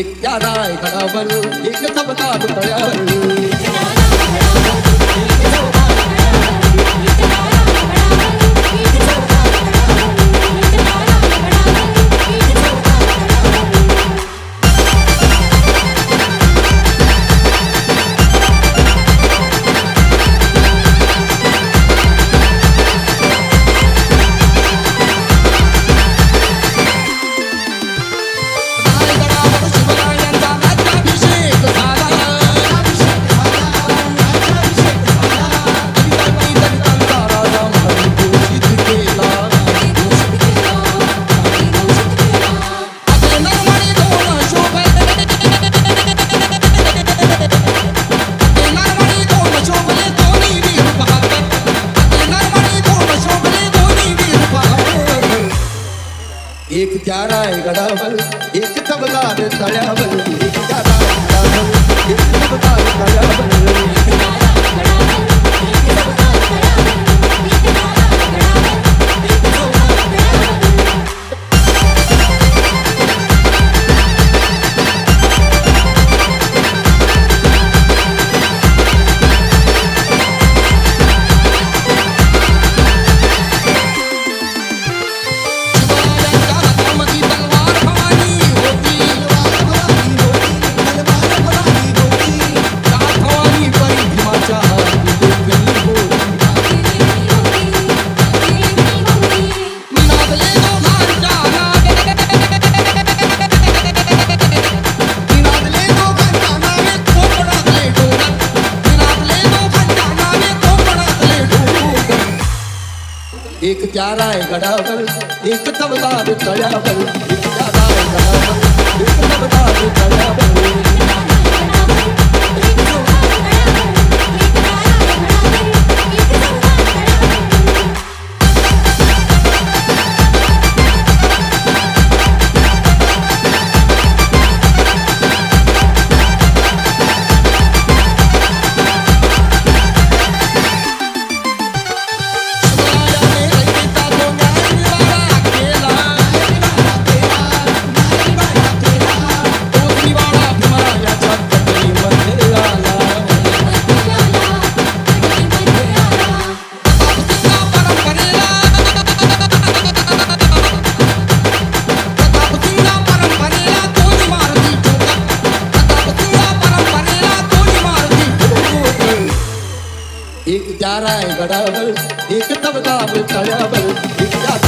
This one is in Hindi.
एक प्यारा खड़ा बनू एक सबका बुतड़ा बनू एक त्यारा है गड़ावल एक तबला है तड़ावल एक त्यारा एक प्यारा है गड़ावल एक तबदार तळ्यावर एक प्यारा है गडावर एक जा रहा है बड़ा बल एक तब तबदार बल एक